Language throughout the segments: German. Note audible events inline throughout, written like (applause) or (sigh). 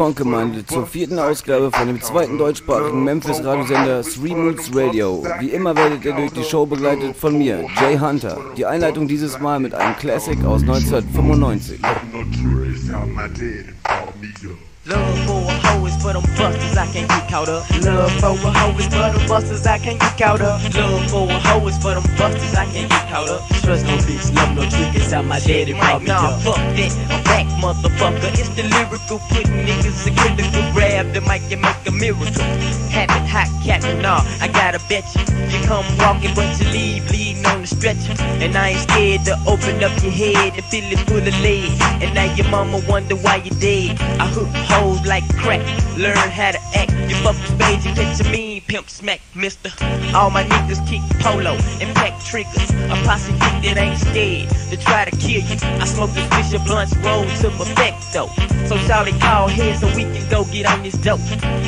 Funkgemeinde zur vierten Ausgabe von dem zweiten deutschsprachigen Memphis Radiosender Three Moods Radio. Wie immer werdet ihr durch die Show begleitet von mir, Jay Hunter. Die Einleitung dieses Mal mit einem Classic aus 1995. Love for a hoe is for them busters I can't get caught up. Love for a hoe is for them busters I can't get caught up. Love for a hoe is for them busters I can't get caught up. Trust no bitch, love no trick, it's how my daddy brought me nah, up. fuck that, I'm back, motherfucker. It's the lyrical, putting niggas in critical. Grab the mic and make a miracle. Habit, hot cat, nah, I gotta bet you. You come walking, but you leave, bleeding on the stretcher. And I ain't scared to open up your head and feel it full of lead. And now your mama wonder why you dead. I hook hoes like crack. Learn how to act. You fuck with spades, you catch a mean pimp smack, mister. All my niggas kick polo and pack triggers. A posse that ain't scared to try to kill you. I smoke this Fisher blunts roll to perfecto. So Charlie call here so we can go get on this dope.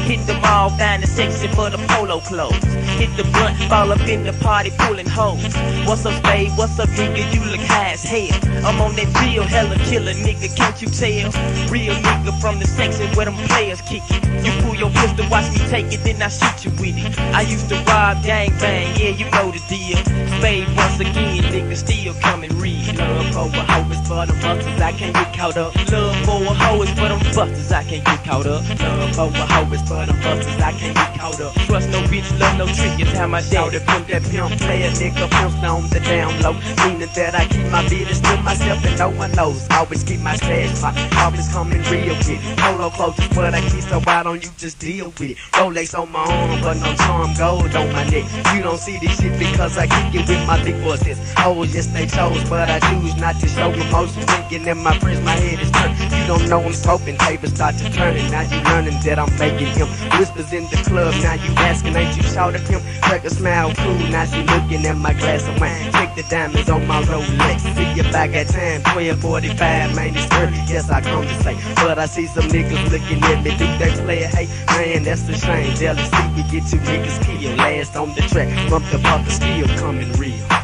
Hit the mall, find a section for the polo clothes. Hit the blunt, fall up in the party pulling hoes. What's up, spade? What's up, nigga? You look high as hell. I'm on that bill, hella killer, nigga. Can't you tell? Real nigga from the section where them players kick it. You pull your pistol, watch me take it, then I shoot you with it. I used to rob, gang bang, yeah, you know the deal. Spade once again, nigga, still coming real. Love for a hoe for them busters, I can't get caught up. Love for a hoe is for them busters, I can't get caught up. Love for a hoe for them busters, I can't get caught up. Trust no bitch, love no trick, it's how my daddy pimp that pimp play a nigga pimp on the down low. Meaning that I keep my business to myself and no one knows. Always keep my stash pot, always coming real it. Polo clothes is what I keep, so why don't you just deal with it? Rolex on my arm, but no charm gold on my neck. You don't see this shit because I kick it with my big boys. Oh, yes, they chose, but I choose not to show emotion. Thinking in my friends, my head is turned. You don't know I'm scoping, tables start to turn, and now you learning that I'm making him. Whispers in the club, now you asking, ain't you shout at him? Crack a smile, cool, now she looking at my glass of wine. Check the diamonds on my Rolex. See you back at time, 1245, man, it's early. Yes, I come to say, but I see some niggas looking at me, do they play? Hey, man, that's a shame. Jealousy, we get you niggas killed. Last on the track, bump the bumper still coming real.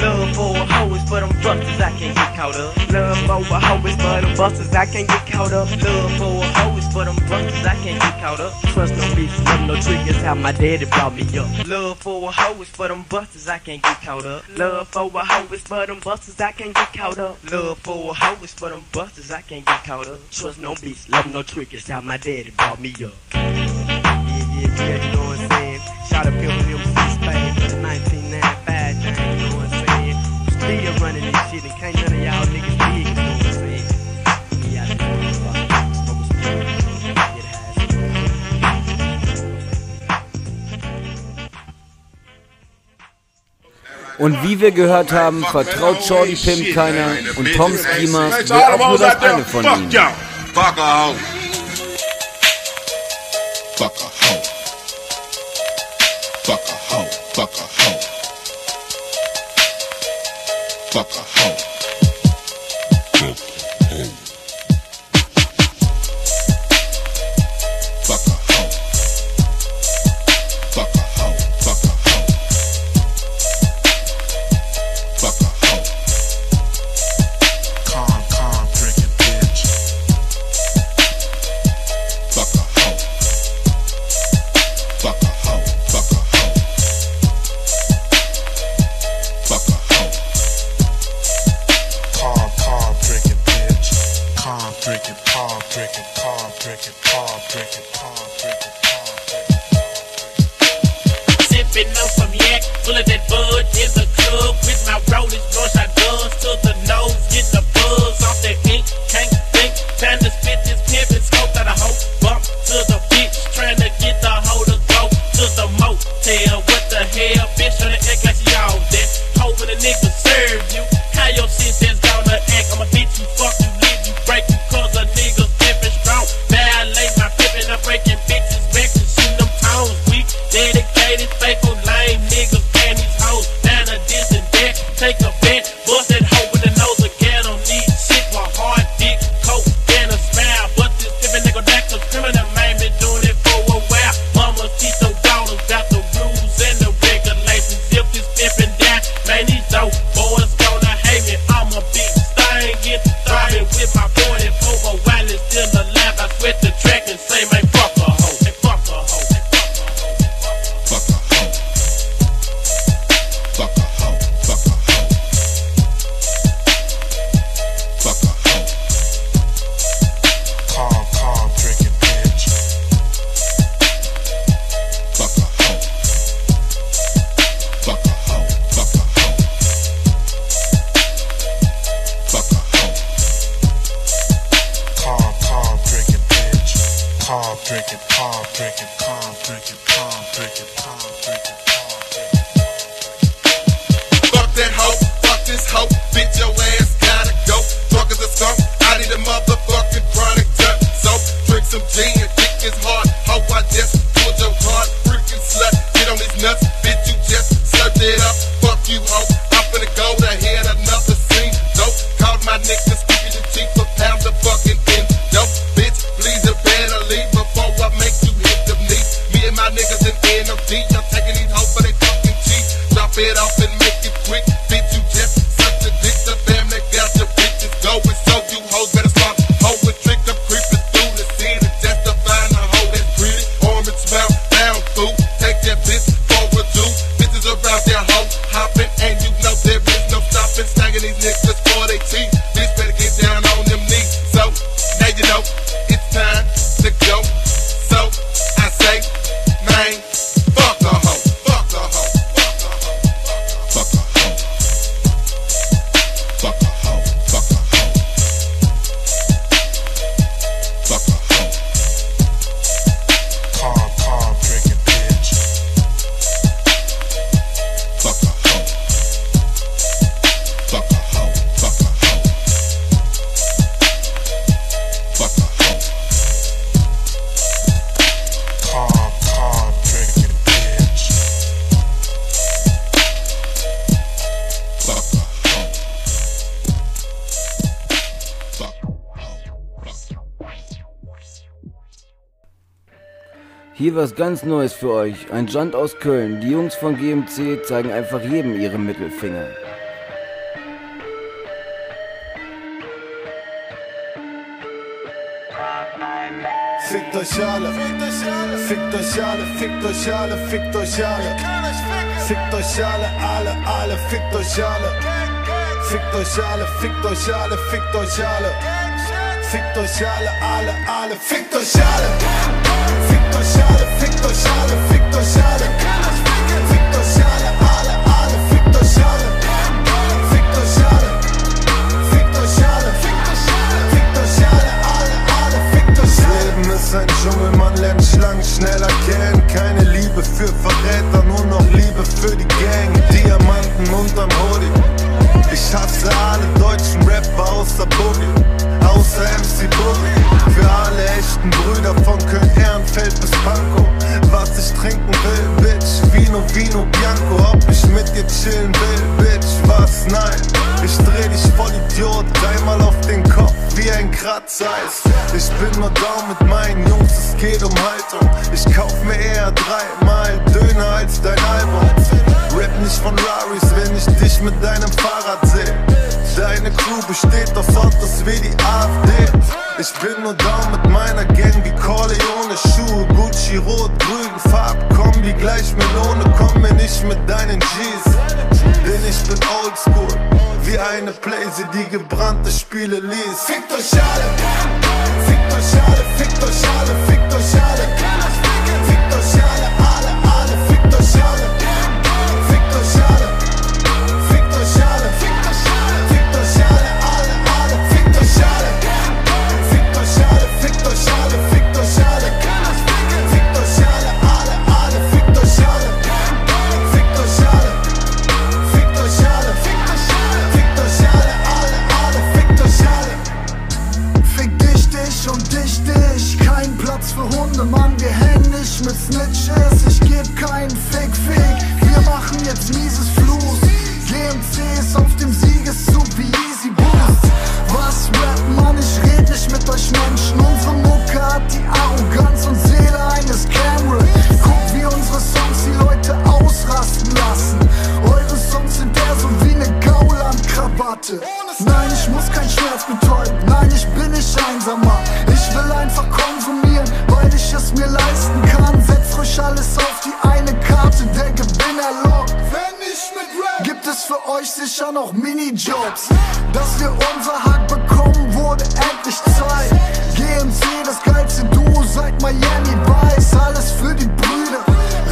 Love for a hoe is for them busters I can't get caught up. Love for a hoe is for them busters I can't get caught up. Love for a hoe is for them busters I can't get caught up. Trust no bitch, love no triggers, how my daddy brought me up. Love for a hoe is for them busters I can't get caught up. Love for a hoe is for them busters I can't get caught up. Love for a hoe is for them busters I can't get caught up. Trust no bitch, love no triggers, how my daddy brought me up. Yeah, yeah, yeah, you know what I'm saying? Shout out Pimp Pimp and can't none of y'all niggas? Me out high. Und wie wir gehört haben, vertraut Shorty Pimp keiner und Tom Schemers will auch nur das eine von ihnen. Fuck a hoe. Fuck a hoe. Fuck a hoe. Fuck a hoe. Fuck a niggas in NOD, I'm taking these hoes for they fucking cheese. Drop it off and make it quick, Hier was ganz Neues für euch. Ein Junt aus Köln. Die Jungs von GMC zeigen einfach jedem ihre Mittelfinger. Fickt euch alle, fickt euch alle, fickt euch alle, fickt euch alle. Fickt euch alle, alle, alle, fickt euch alle. Fickt euch alle, fickt euch alle, fickt euch alle. Fickt euch alle, alle, alle, fickt euch alle. Victor Schade, Victor Schade, Victor Schade. Victor Schade. Ist ein Dschungel, man lernt Schlangen schneller kennen. Keine Liebe für Verräter, nur noch Liebe für die Gang. Diamanten unterm Hoodie. Ich hasse alle deutschen Rapper außer Boogie, außer MC Boogie. Für alle echten Brüder von Köln-Ehrenfeld bis Pankow. Was ich trinken will, Bitch, Vino, Vino, Bianco. Ob ich mit dir chillen will, Bitch, was? Nein. Ich dreh dich voll Idiot, einmal auf den Kopf wie ein Kratzeis. Ich bin nur down mit meinen Jungs, es geht um Haltung. Ich kauf mir eher dreimal Döner als dein Album. Rap nicht von Raris, wenn ich dich mit deinem Fahrrad sehe. Deine Crew besteht aus Autos wie die AfD. Ich bin nur down mit meiner Gang wie Corleone. Schuhe, Gucci, Rot, Grün, Farbkombi, gleich Melone. Komm mir nicht mit deinen G's, denn ich bin oldschool. Wie eine Playsee, die gebrannte Spiele liest. Fickt euch alle, fickt euch alle, fickt euch alle, fickt euch alle. it's euch sicher noch Minijobs. Dass wir unser Hack bekommen, wurde endlich Zeit. GMC, das geilste Duo seit Miami Vice. Alles für die Brüder.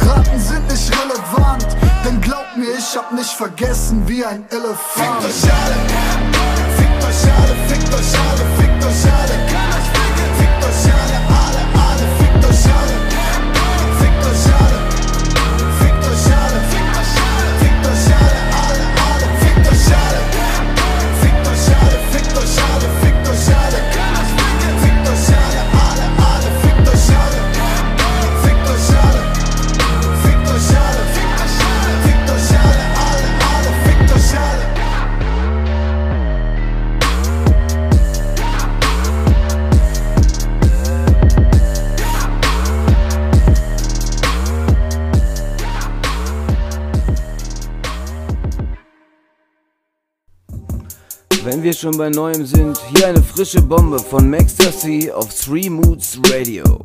Ratten sind nicht relevant, denn glaubt mir, ich hab nicht vergessen wie ein Elefant. Wenn wir schon bei Neuem sind, hier eine frische Bombe von Maxter C auf Three Moods Radio.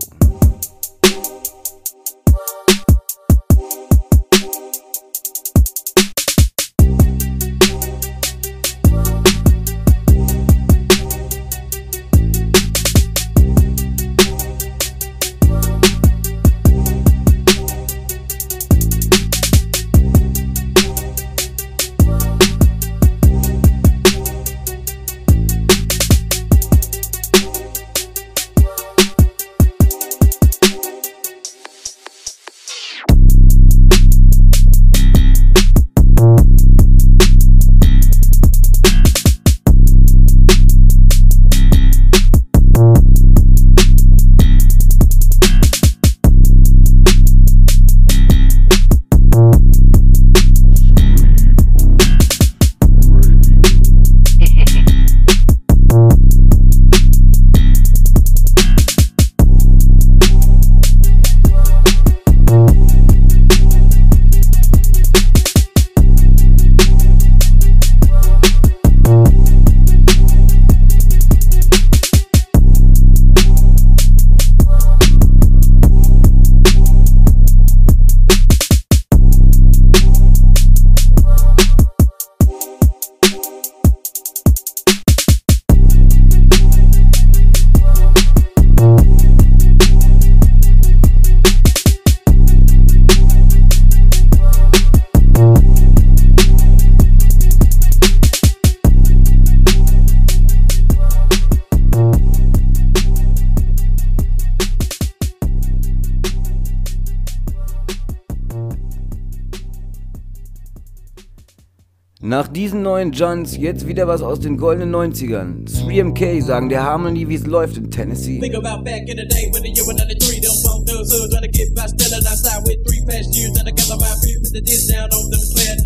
Nach diesen neuen Junts jetzt wieder was aus den goldenen 90ern. 3MK sagen der Harmony, wie's läuft in Tennessee. Think about back in the day when under three, them thugs trying to get by, outside with three past years, and I got my free with the dish down on them square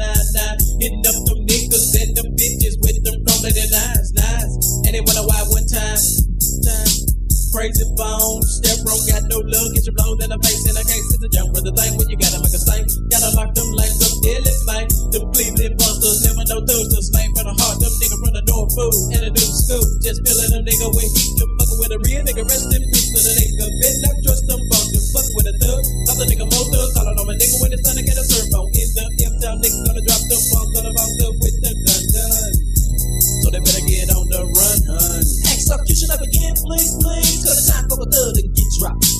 hitting up them niggas and them bitches with them nines, and they one time, time. Crazy bone, step got no get your in the face, and I can't sit the jump for the thing when you gotta make a. Gotta lock them legs up. Them Busters, never no thirsters, slang from the heart, them nigga from the North Food, and the new school, just feeling them nigga with heat, them fucking with a real nigga, rest in peace to the nigga, been not trust them bunkers, fucking with a thug, other nigga more thugs, calling on my nigga when it's time to get a servo, in the M-Town, nigga gonna drop them bombs on the bombs up with the gun gun. So they better get on the run, hun. Execution up again, bling, bling. Till the time for a thug to get dropped.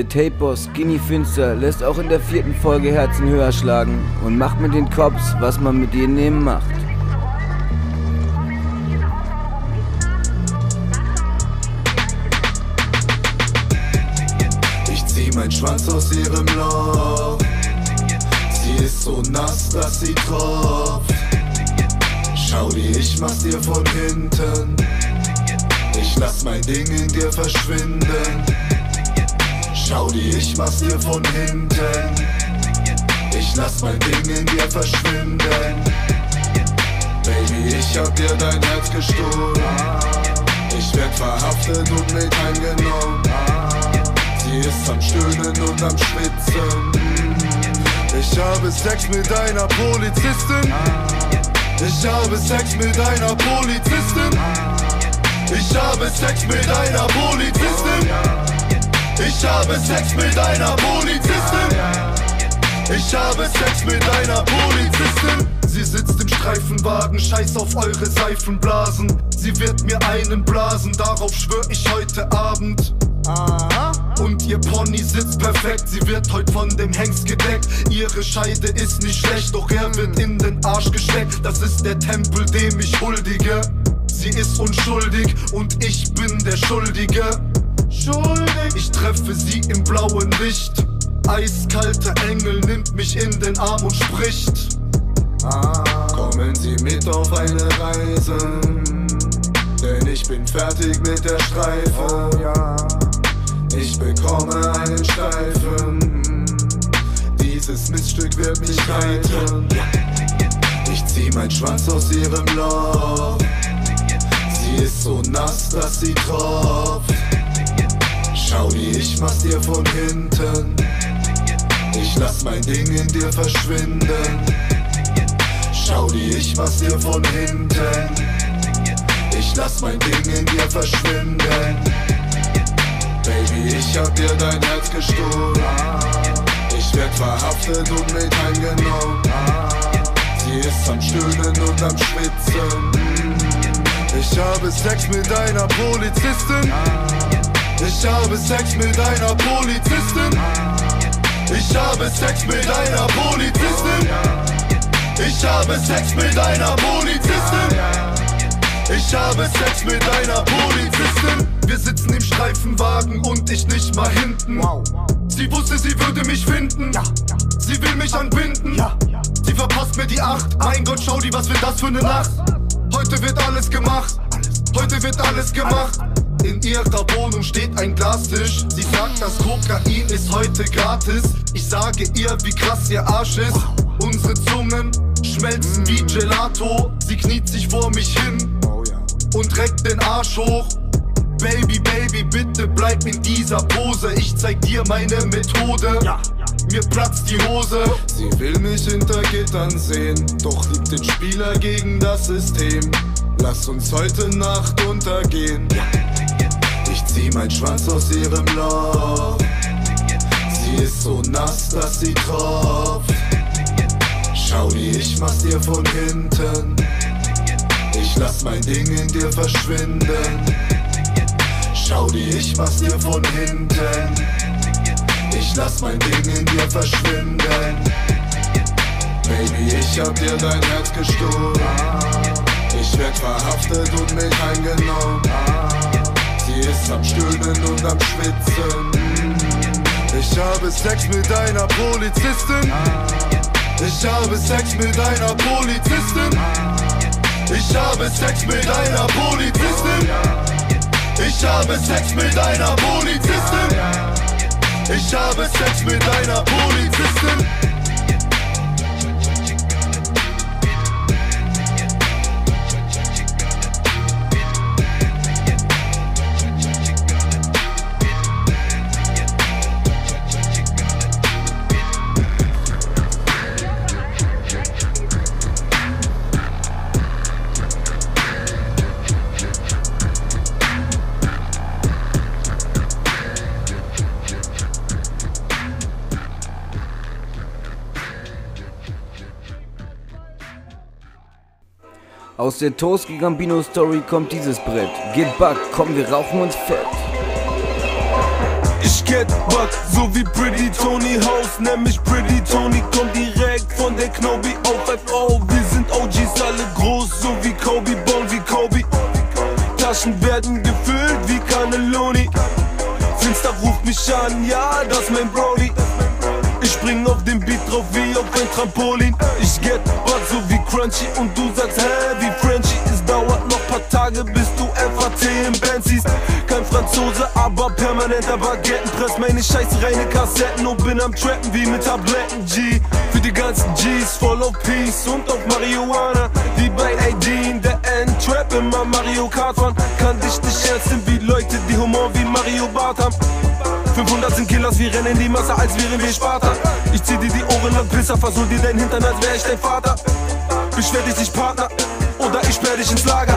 Der Tape-Boss Skinny Finster lässt auch in der vierten Folge Herzen höher schlagen und macht mit den Cops, was man mit ihnen eben macht. Ich zieh mein Schwanz aus ihrem Loch. Sie ist so nass, dass sie tropft. Schau die, ich mach's dir von hinten. Ich lass mein Ding in dir verschwinden. Schau ich mach's dir von hinten. Ich lass mein Ding in dir verschwinden. Baby, ich hab dir dein Herz gestohlen. Ich werd verhaftet und mit eingenommen. Sie ist am Stöhnen und am Schwitzen. Ich habe Sex mit einer Polizistin. Ich habe Sex mit einer Polizistin. Ich habe Sex mit einer Polizistin. Ich habe Sex mit einer Polizistin. Ich habe Sex mit einer Polizistin. Sie sitzt im Streifenwagen, scheiß auf eure Seifenblasen. Sie wird mir einen blasen, darauf schwör ich heute Abend. Und ihr Pony sitzt perfekt, sie wird heute von dem Hengst gedeckt. Ihre Scheide ist nicht schlecht, doch er wird in den Arsch gesteckt. Das ist der Tempel, dem ich huldige. Sie ist unschuldig und ich bin der Schuldige. Schuldig. Ich treffe sie im blauen Licht. Eiskalter Engel nimmt mich in den Arm und spricht. Kommen Sie mit auf eine Reise, denn ich bin fertig mit der Streife. Ich bekomme einen Steifen. Dieses Miststück wird mich reiten. Ich zieh mein Schwanz aus ihrem Loch. Sie ist so nass, dass sie tropft. Schau ich mach's dir von hinten. Ich lass mein Ding in dir verschwinden. Schau die, ich mach's dir von hinten. Ich lass mein Ding in dir verschwinden. Baby, ich hab dir dein Herz gestohlen. Ich werd verhaftet und mit eingenommen. Sie ist am Stöhnen und am Schwitzen. Ich habe Sex mit einer Polizistin. Ich habe Sex mit einer Polizistin. Ich habe Sex mit einer Polizistin. Ich habe Sex mit einer Polizistin. Ich habe Sex mit einer Polizistin. Wir sitzen im Streifenwagen und ich nicht mal hinten. Sie wusste, sie würde mich finden. Sie will mich anbinden. Sie verpasst mir die Acht. Mein Gott, schau die, was wird das für eine Nacht? Heute wird alles gemacht. Heute wird alles gemacht. In ihrer Wohnung steht ein Glastisch. Sie sagt, das Kokain ist heute gratis. Ich sage ihr, wie krass ihr Arsch ist. Unsere Zungen schmelzen wie Gelato. Sie kniet sich vor mich hin und reckt den Arsch hoch. Baby, Baby, bitte bleib in dieser Pose. Ich zeig dir meine Methode. Mir platzt die Hose. Sie will mich hinter Gittern sehen, doch liebt den Spieler gegen das System. Lass uns heute Nacht untergehen. Ich zieh mein Schwanz aus ihrem Loch. Sie ist so nass, dass sie tropft. Schau die, ich mach's dir von hinten. Ich lass mein Ding in dir verschwinden. Schau die, ich mach's dir von hinten. Ich lass mein Ding in dir verschwinden. Baby, ich hab dir dein Herz gestohlen. Ich werd verhaftet und mit eingenommen. Sie ist am Stöhnen und am Schwitzen. Ich habe Sex mit einer Polizistin. Ich habe Sex mit einer Polizistin. Ich habe Sex mit einer Polizistin. Ich habe Sex mit einer Polizistin. Ich habe Sex mit einer Polizistin. Der Toski Gambino Story kommt dieses Brett. Get back, komm, wir rauchen uns fett. Ich get buck, so wie Pretty Tony House, nenn mich Pretty Tony, kommt direkt von der Knobi auf FO. Wir sind OGs, alle groß, so wie Kobe, Bone wie Kobe. Taschen werden gefüllt wie Cannelloni. Finster ruft mich an, ja, das mein Brody. Ich spring auf den Beat drauf wie auf ein Trampolin. Ich get butt so wie Crunchy und du Tage, bis du FAT im Band siehst. Kein Franzose, aber permanenter Baguettenpress. Meine scheiß reine Kassetten und bin am Trappen wie mit Tabletten G. Für die ganzen G's, voll auf Peace und auf Marihuana. Wie bei Aideen, der End-Trap immer Mario Kart fahren. Kann dich nicht ernst wie Leute, die Humor wie Mario Bart haben. 500 sind Killers, wir rennen die Masse, als wären wir Sparta. Ich zieh dir die Ohren lang, Pisser, versuch dir dein Hintern, als wär ich dein Vater. Beschwer dich nicht Partner, oder ich sperr dich ins Lager.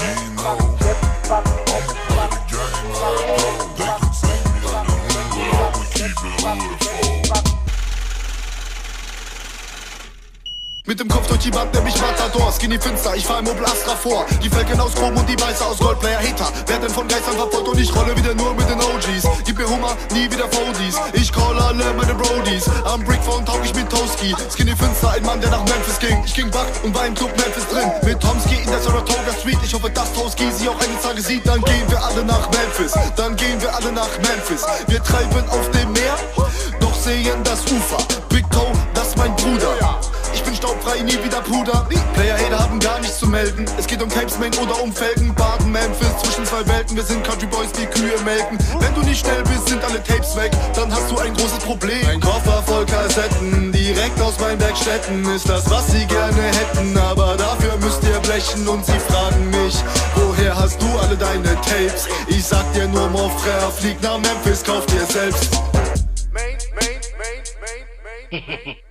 Mit dem Kopf durch die Wand, nämlich Matador, Skinny Finster, ich fahr im Opel Astra vor. Die Felgen aus Chrom und die Weiße aus Gold, Player Hater. Werden von Geistern verfolgt und ich rolle wieder nur mit den OGs. Gib mir Hummer, nie wieder Fodies. Ich call alle meine Brodies. Am Brickphone taug ich mit Toski. Skinny Finster, ein Mann, der nach Memphis ging. Ich ging wach und war im Club Memphis drin. Mit Tomski in der Saratoga Street. Ich hoffe, dass Toski sie auch eines Tages sieht. Dann gehen wir alle nach Memphis. Dann gehen wir alle nach Memphis. Wir treiben auf dem Meer, doch sehen das Ufer. Big Toe, das mein Bruder. Ich bin staubfrei, nie wieder Puder. Player Hater haben gar nichts zu melden. Es geht um Tapes, Main oder um Felgen. Baden, Memphis, zwischen zwei Welten. Wir sind Country Boys, die Kühe melken. Wenn du nicht schnell bist, sind alle Tapes weg. Dann hast du ein großes Problem. Ein Koffer voll Kassetten, direkt aus meinen Werkstätten. Ist das, was sie gerne hätten. Aber dafür müsst ihr blechen und sie fragen mich, woher hast du alle deine Tapes? Ich sag dir nur, mon frère, flieg nach Memphis, kauf dir selbst. (laughs)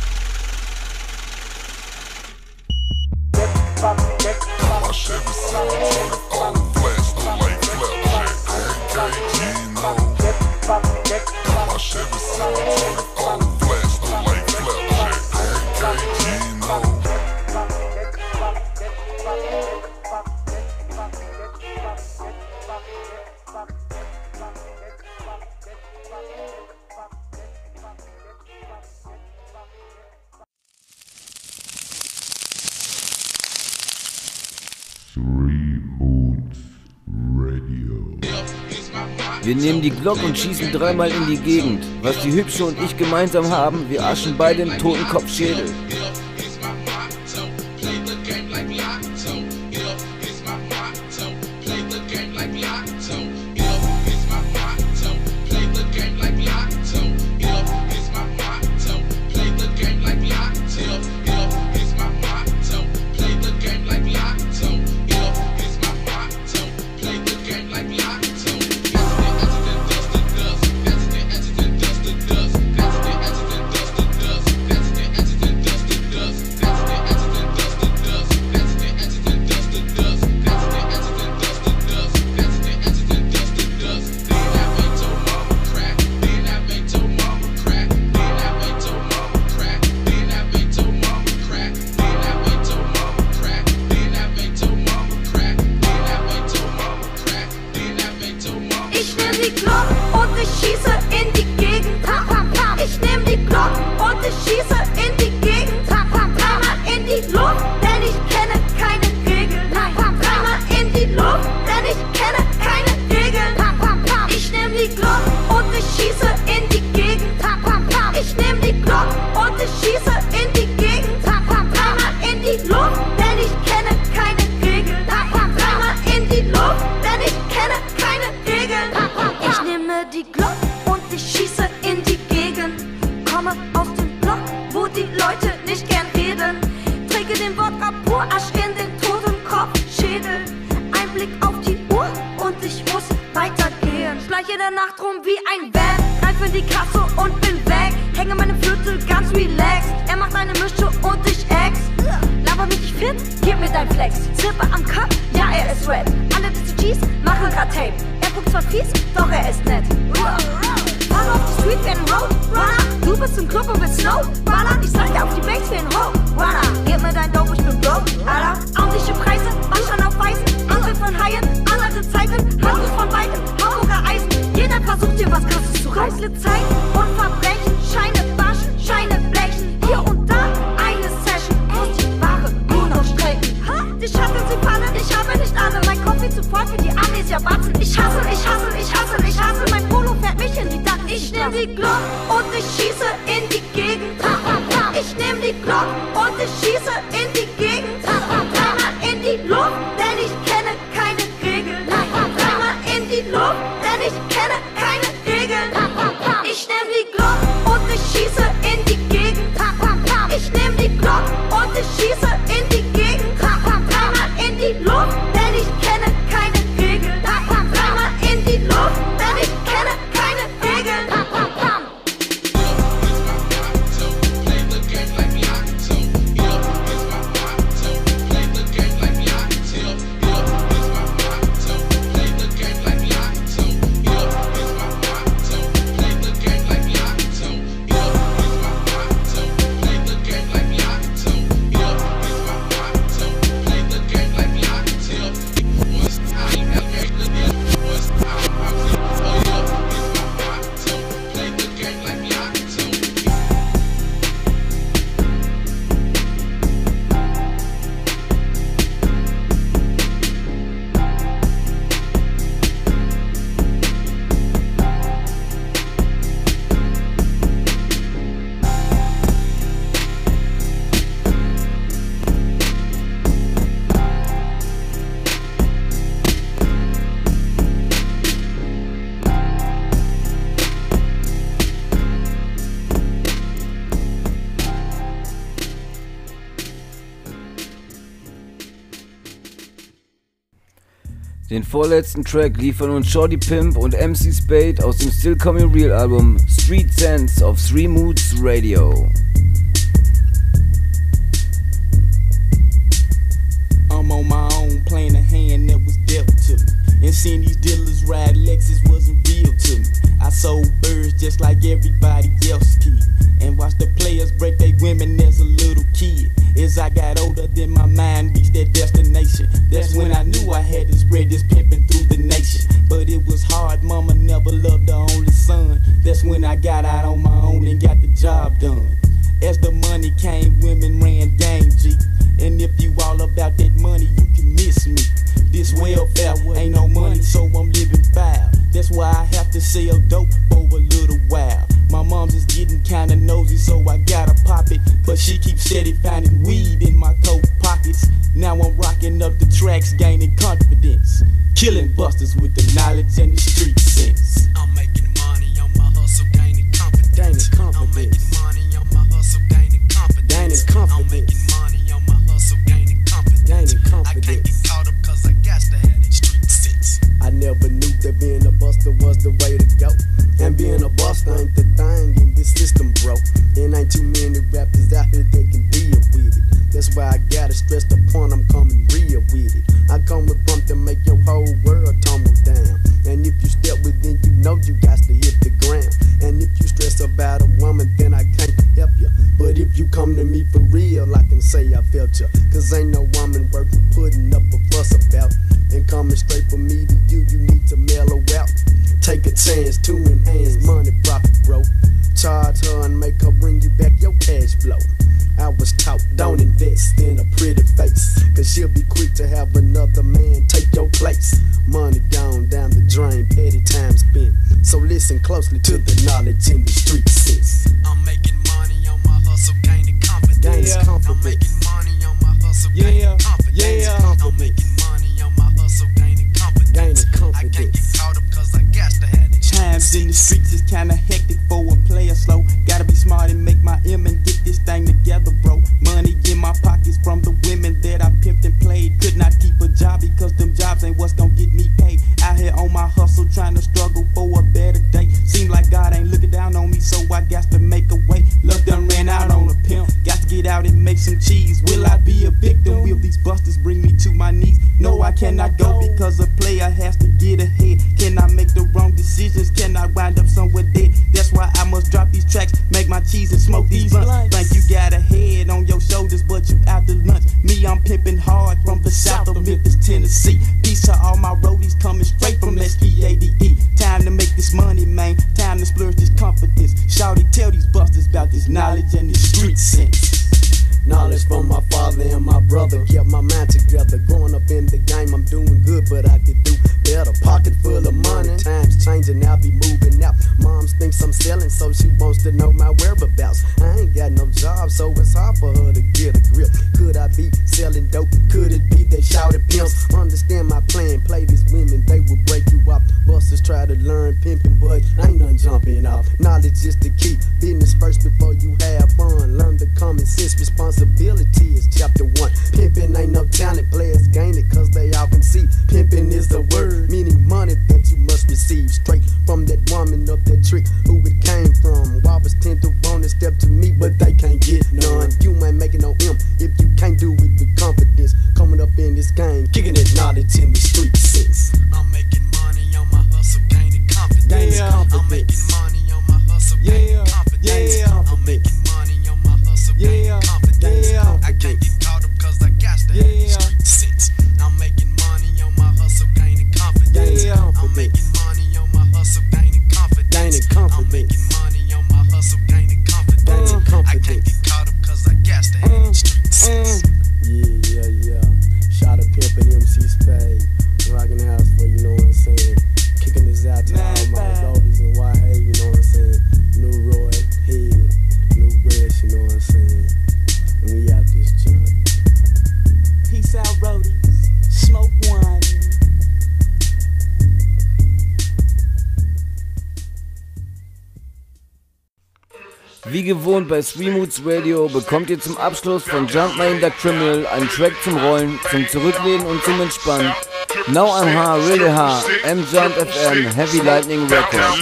Shit, it's not a Wir nehmen die Glock und schießen dreimal in die Gegend. Was die Hübsche und ich gemeinsam haben, wir aschen beide vorletzten Track liefern uns Shorty Pimp und MC Spade aus dem Still Coming Real Album Street Sense of Three Moods Radio. the knowledge in the streets sis I'm making money on my hustle, gaining confidence. Yeah. I'm making money on my hustle, gaining yeah. confidence. Yeah. I'm making money on my hustle, gaining confidence. Gaining confidence. I can't get caught up cause I got to have times in the streets is kinda hectic for a player slow. Gotta be smart and make my M and get this thing together, bro. Money in my pockets from the women that I pimped and played. Could not keep a job because them jobs ain't what's gonna get me paid. Out here on my hustle trying to struggle for a better day. Seem like God ain't looking down on me, so I got to make a way. Love done ran out on a pimp den and make some cheese. Will I be a victim? Will these busters bring me to my knees? No, I cannot go because a player has to get ahead. Can I make the wrong decisions? Can I wind up somewhere dead? That's why I must drop these tracks, make my cheese and smoke these blunts. Think you got a head on your shoulders, but you out to lunch. Me, I'm pimping hard from the south of Memphis, Tennessee. Peace to all my roadies coming straight from SPADE. E. Time to make this money, man. Time to splurge this confidence. Shouty, tell these busters about this knowledge and this street sense. Knowledge from my father and my brother kept my mind together. Growing up in the game, I'm doing good, but I could do better. Pocket full of money, times changing, I'll be moving out. Moms thinks I'm selling, so she wants to know my whereabouts. I ain't got no job, so it's hard for her to get a grip. Could I be selling dope? Could it be they shouted pimps? Understand my plan, play these women, they will break you up. Busters try to learn pimping, but ain't none jumping off. Knowledge is the Wie gewohnt bei Streamoots Radio bekommt ihr zum Abschluss von Jumpman the Criminal einen Track zum Rollen, zum Zurücklehnen und zum Entspannen. Now I'm high, really high, M-Jump FM, Heavy Lightning Records.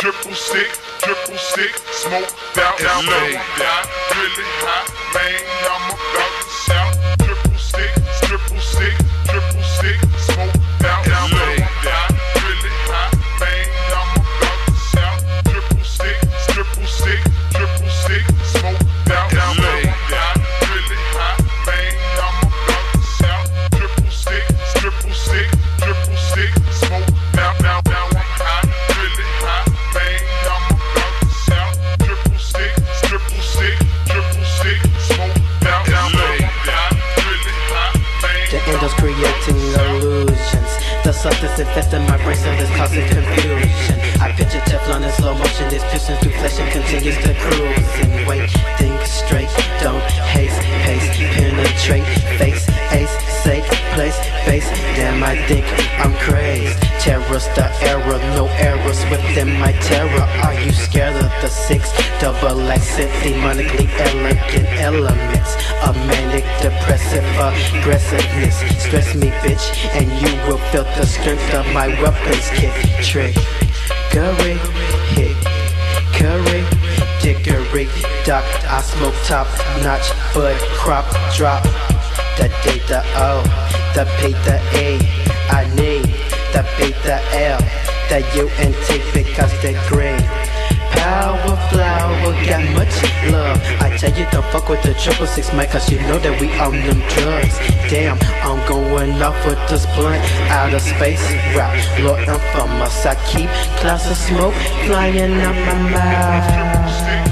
Triple stick, smoke out. Really hot, Substance infesting my brain, so this causing confusion. I picture Teflon in slow motion, this piercing through flesh and continues to cruise. And wait, think straight, don't haste, pace, penetrate, face, ace, safe, place, base. Damn, I think I'm crazed. Terror's the error, no errors within my terror. Are you scared of the six double accent, demonically elegant elements? A aggressiveness. Stress me, bitch, and you will feel the strength of my weapons kit. Trick, curry, hit, curry, dickery, doc. I smoke top notch, bud crop drop. The D, oh, the O, the P, the E. I need the B, the L, the U, and T because they're. Power flower got much love. I tell you, don't fuck with the triple six mic, cause you know that we on them drugs. Damn, I'm going off with this blunt out of space route. Lord I'm from us I keep clouds of smoke flying out my mouth.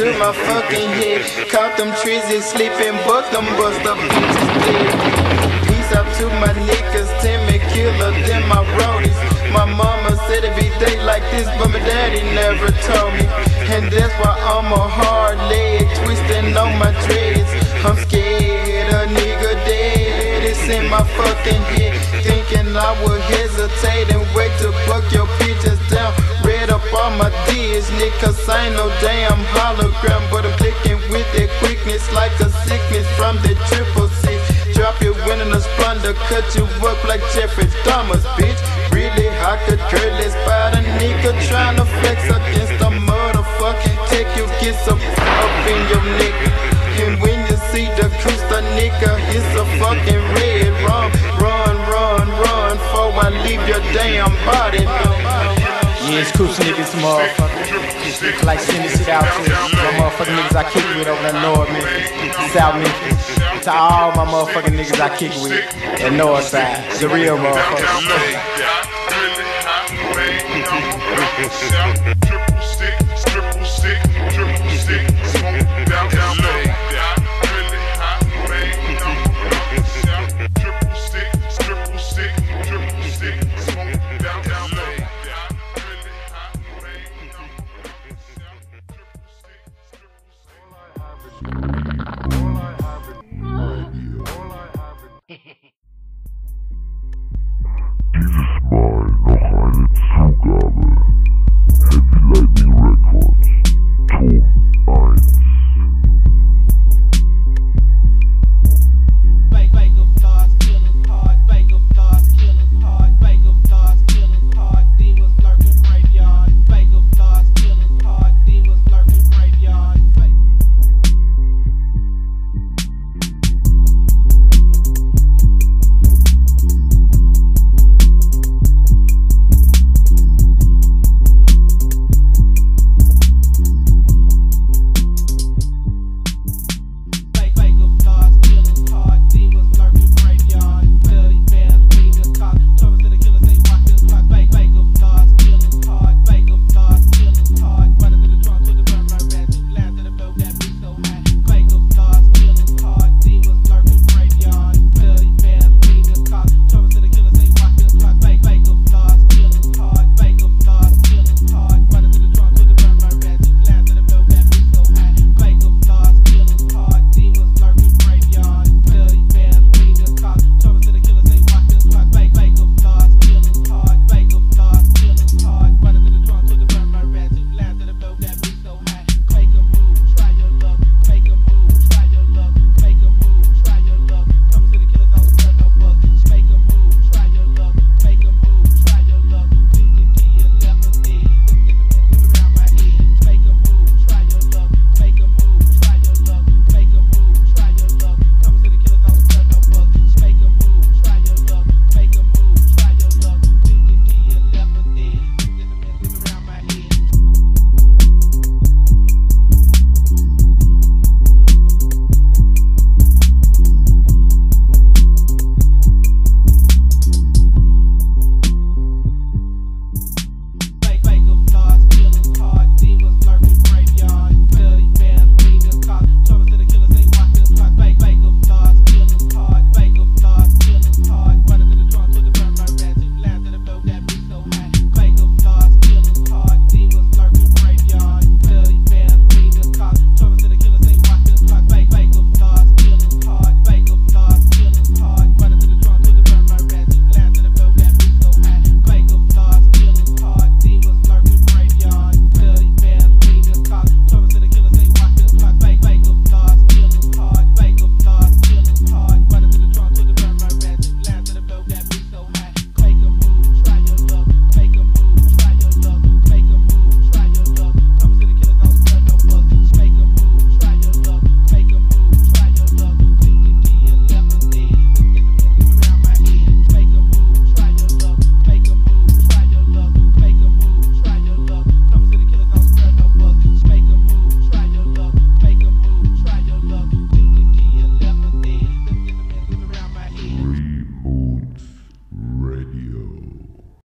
To my fucking head. Caught them trees and sleeping, but them bust up bitches dead. Peace out to my niggas, Timmy Killer, them my roadies. My mama said it be day like this, but my daddy never told me. And that's why I'm a hard leg, twisting on my dreads. I'm scared a nigga dead. It's in my fucking head. Thinking I would hesitate and wait to buck your bitches down. On my D's, nigga, I ain't no damn hologram. But I'm clicking with that quickness like a sickness from the triple C. Drop your win in a splendor, cut you up like Jeffrey Thomas, bitch. Really, I could care less about a nigga trying to flex against a motherfucker. Take your kiss up, up in your neck. And when you see the Kusta nigga, it's a fucking red rum. Run, run, run, before I leave your damn body. Yeah, it's Coochie niggas, motherfucker. Like shit out to my motherfucking niggas I kick with over the North Memphis, South Memphis. To all my motherfucking niggas I kick with, the North Side, the real motherfuckers.